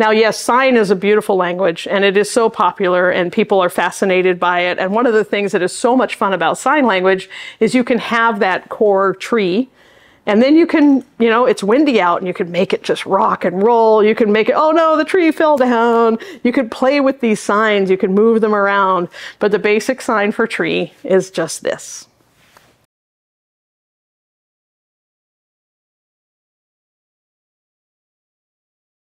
Now, yes, sign is a beautiful language and it is so popular and people are fascinated by it. And one of the things that is so much fun about sign language is you can have that core tree and then you can, you know, it's windy out and you can make it just rock and roll. You can make it, oh no, the tree fell down. You can play with these signs, you can move them around. But the basic sign for tree is just this.